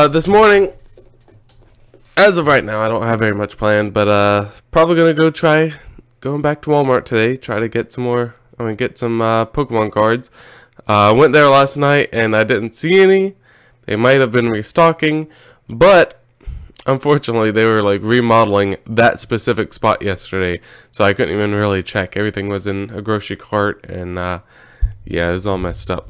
Uh, this morning, as of right now, I don't have very much planned, but uh, probably gonna go try going back to Walmart today. Try to get some more. I mean, get some uh, Pokemon cards. I uh, went there last night and I didn't see any. They might have been restocking, but unfortunately, they were like remodeling that specific spot yesterday, so I couldn't even really check. Everything was in a grocery cart, and uh, yeah, it was all messed up.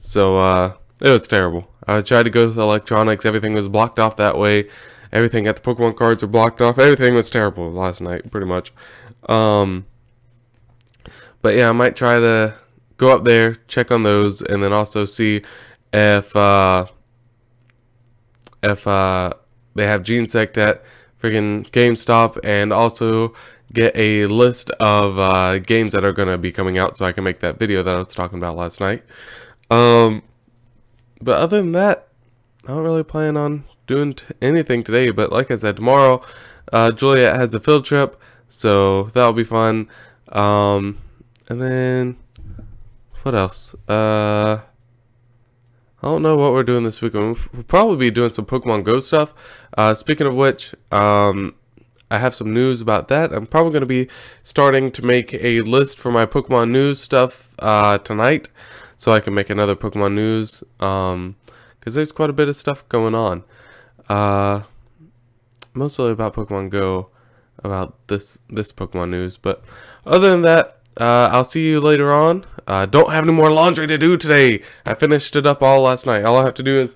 So uh, it was terrible. I tried to go to the electronics. Everything was blocked off that way. Everything at the Pokemon cards were blocked off. Everything was terrible last night, pretty much. Um, but yeah, I might try to go up there, check on those, and then also see if uh, if uh, they have Genesect at freaking GameStop, and also get a list of uh, games that are going to be coming out so I can make that video that I was talking about last night. Um, but other than that, I don't really plan on doing anything today. But like I said, tomorrow, uh, Juliet has a field trip, so that'll be fun. Um, and then what else? Uh, I don't know what we're doing this week. We'll probably be doing some Pokemon Go stuff. Uh, speaking of which, um, I have some news about that. I'm probably going to be starting to make a list for my Pokemon news stuff uh, tonight so I can make another Pokemon news. Um, because there's quite a bit of stuff going on. Uh, mostly about Pokemon Go, about this this Pokemon news. But other than that, uh, I'll see you later on. Uh, don't have any more laundry to do today. I finished it up all last night. All I have to do is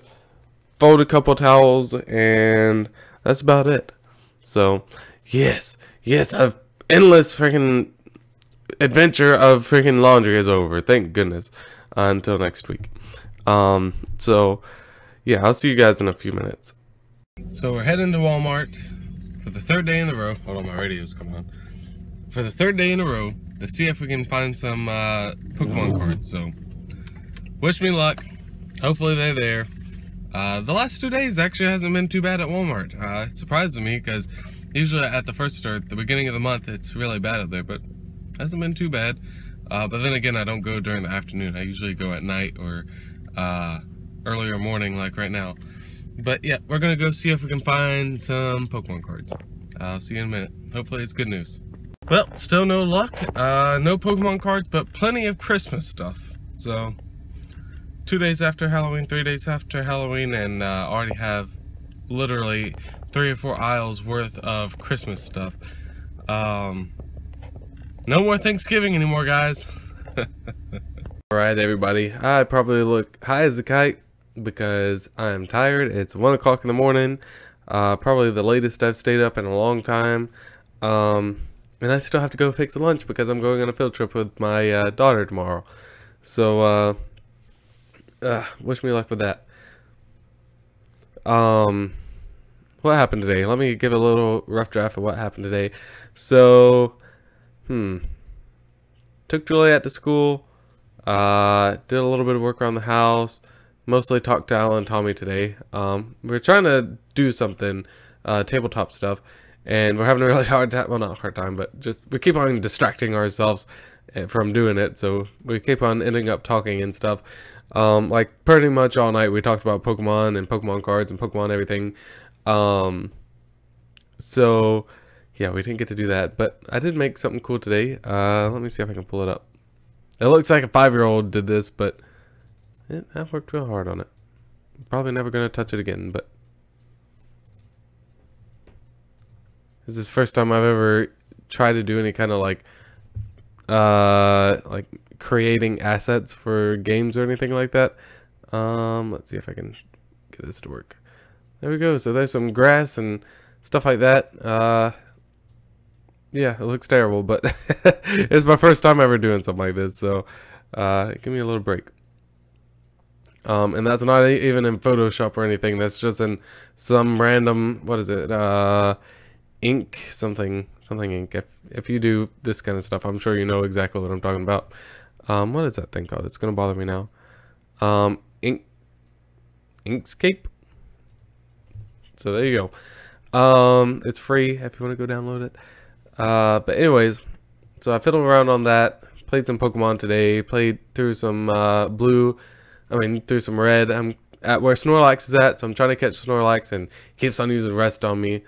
fold a couple towels, and that's about it. So, yes, yes, a endless freaking adventure of freaking laundry is over. Thank goodness until next week. Um, so, yeah, I'll see you guys in a few minutes. So we're heading to Walmart for the third day in a row. Hold on, my radio's coming on. For the third day in a row to see if we can find some uh, Pokemon cards. So, wish me luck. Hopefully they're there. Uh, the last two days actually hasn't been too bad at Walmart. Uh, it surprises me because usually at the first start, the beginning of the month, it's really bad out there, but hasn't been too bad. Uh, but then again, I don't go during the afternoon. I usually go at night or uh, earlier morning like right now. But yeah, we're going to go see if we can find some Pokemon cards. I'll see you in a minute. Hopefully it's good news. Well, still no luck. Uh, no Pokemon cards, but plenty of Christmas stuff. So, two days after Halloween, three days after Halloween, and uh, already have literally three or four aisles worth of Christmas stuff. Um, no more Thanksgiving anymore, guys. Alright, everybody. I probably look high as a kite because I'm tired. It's 1 o'clock in the morning. Uh, probably the latest I've stayed up in a long time. Um, and I still have to go fix lunch because I'm going on a field trip with my uh, daughter tomorrow. So, uh, uh, wish me luck with that. Um, what happened today? Let me give a little rough draft of what happened today. So, Hmm. Took Juliet to school. Uh, did a little bit of work around the house. Mostly talked to Alan and Tommy today. Um, we're trying to do something, uh, tabletop stuff, and we're having a really hard time. Well, not a hard time, but just we keep on distracting ourselves eh, from doing it. So we keep on ending up talking and stuff. Um, like pretty much all night we talked about Pokemon and Pokemon cards and Pokemon everything. Um, so yeah, we didn't get to do that, but I did make something cool today. Uh, let me see if I can pull it up. It looks like a five-year-old did this, but it, I worked real hard on it. Probably never going to touch it again, but this is the first time I've ever tried to do any kind of like, uh, like creating assets for games or anything like that. Um, let's see if I can get this to work. There we go. So there's some grass and stuff like that. Uh, yeah, it looks terrible, but it's my first time ever doing something like this, so uh, give me a little break. Um, and that's not even in Photoshop or anything. That's just in some random what is it? Uh, ink something something ink. If if you do this kind of stuff, I'm sure you know exactly what I'm talking about. Um, what is that thing called? It's gonna bother me now. Um, ink Inkscape. So there you go. Um, it's free if you want to go download it. Uh, but anyways, so I fiddled around on that. Played some Pokemon today. Played through some uh, blue. I mean, through some red. I'm at where Snorlax is at. So I'm trying to catch Snorlax and keeps on using rest on me.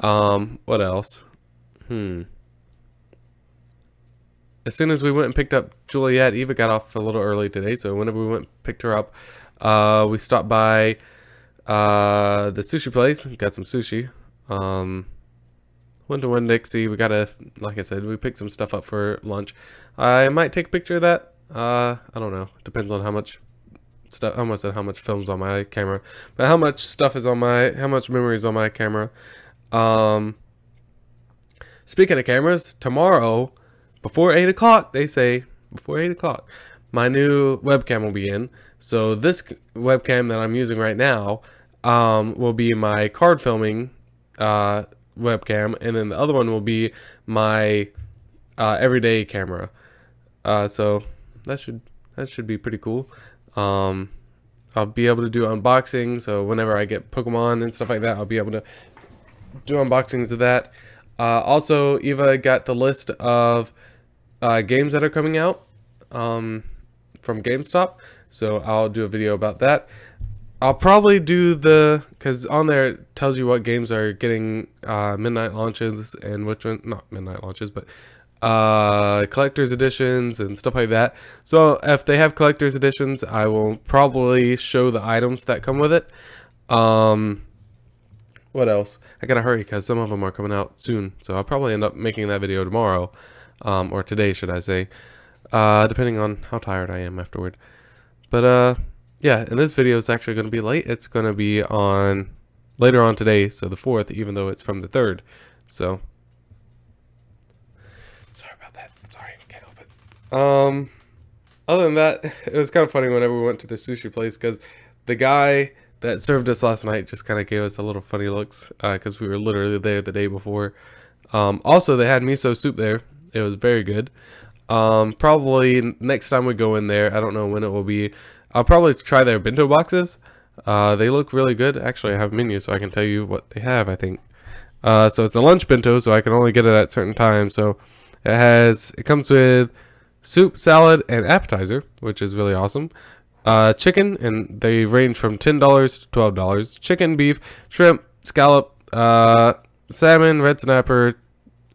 Um, what else? Hmm. As soon as we went and picked up Juliet, Eva got off a little early today. So whenever we went picked her up, uh, we stopped by uh, the sushi place, got some sushi. Um, went to Winn Dixie. We got a, like I said, we picked some stuff up for lunch. I might take a picture of that. Uh, I don't know. Depends on how much stuff. Almost said how much films on my camera, but how much stuff is on my, how much memory is on my camera. Um, speaking of cameras, tomorrow before eight o'clock, they say before eight o'clock, my new webcam will be in. So this webcam that I'm using right now um, will be my card filming uh, webcam, and then the other one will be my uh, everyday camera. Uh, so that should that should be pretty cool. Um, I'll be able to do unboxings. So whenever I get Pokemon and stuff like that, I'll be able to do unboxings of that. Uh, also, Eva got the list of uh, games that are coming out um, from GameStop. So I'll do a video about that. I'll probably do the because on there it tells you what games are getting uh, midnight launches and which one not midnight launches, but uh, collector's editions and stuff like that. So if they have collector's editions, I will probably show the items that come with it. Um, what else? I gotta hurry because some of them are coming out soon, so I'll probably end up making that video tomorrow, um, or today, should I say, uh, depending on how tired I am afterward. But uh yeah, and this video is actually going to be late. It's going to be on later on today, so the 4th, even though it's from the 3rd. So, sorry about that. Sorry, can't help it. Um, other than that, it was kind of funny whenever we went to the sushi place because the guy that served us last night just kind of gave us a little funny looks because uh, we were literally there the day before. Um, also, they had miso soup there. It was very good. Um, probably next time we go in there, I don't know when it will be. I'll probably try their bento boxes. Uh, they look really good. Actually, I have menus so I can tell you what they have, I think. Uh, so it's a lunch bento, so I can only get it at certain times. So it has, it comes with soup, salad, and appetizer, which is really awesome. Uh, chicken, and they range from $10 to $12. Chicken, beef, shrimp, scallop, uh, salmon, red snapper,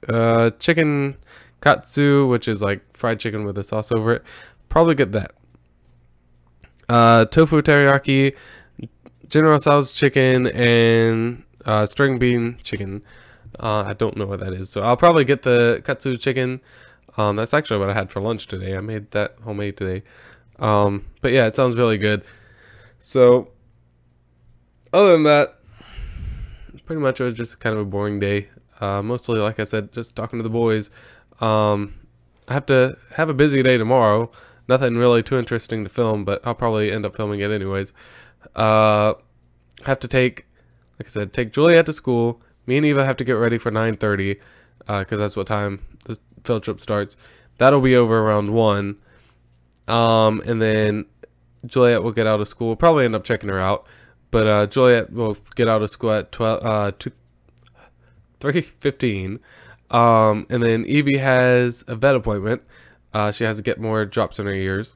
uh, chicken katsu, which is like fried chicken with a sauce over it. Probably get that uh, tofu teriyaki, General Tso's chicken, and uh, string bean chicken. Uh, I don't know what that is, so I'll probably get the katsu chicken. Um, that's actually what I had for lunch today. I made that homemade today. Um, but yeah, it sounds really good. So, other than that, pretty much it was just kind of a boring day. Uh, mostly, like I said, just talking to the boys. Um, I have to have a busy day tomorrow nothing really too interesting to film, but I'll probably end up filming it anyways. Uh, have to take, like I said, take Juliet to school. Me and Eva have to get ready for 9.30, because uh, that's what time the field trip starts. That'll be over around 1. Um, and then Juliet will get out of school. We'll probably end up checking her out. But uh, Juliet will get out of school at 12, uh, 2, 3.15. Um, and then Evie has a vet appointment. Uh, she has to get more drops in her ears.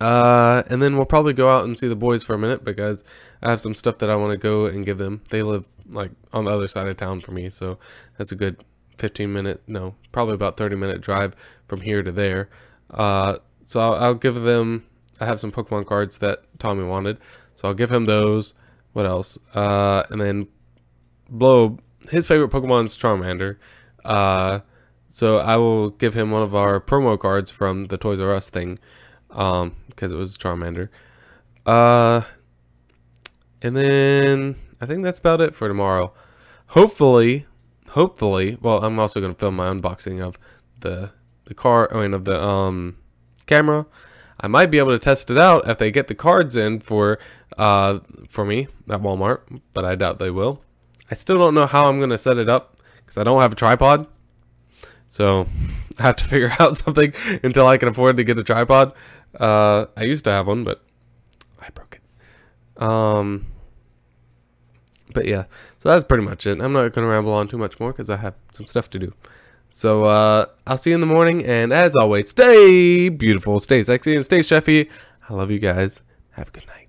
Uh, and then we'll probably go out and see the boys for a minute because I have some stuff that I want to go and give them. They live like on the other side of town for me, so that's a good 15 minute, no, probably about 30 minute drive from here to there. Uh, so I'll, I'll give them, I have some Pokemon cards that Tommy wanted, so I'll give him those. What else? Uh, and then Blow, his favorite Pokemon is Charmander. Uh, so I will give him one of our promo cards from the Toys R Us thing, um, because it was Charmander. Uh, and then I think that's about it for tomorrow. Hopefully, hopefully, well, I'm also gonna film my unboxing of the the car. I mean, of the um camera. I might be able to test it out if they get the cards in for uh for me at Walmart, but I doubt they will. I still don't know how I'm gonna set it up because I don't have a tripod. So I have to figure out something until I can afford to get a tripod. Uh, I used to have one, but I broke it. Um, but yeah, so that's pretty much it. I'm not going to ramble on too much more because I have some stuff to do. So uh, I'll see you in the morning, and as always, stay beautiful, stay sexy, and stay Chefie. I love you guys. Have a good night.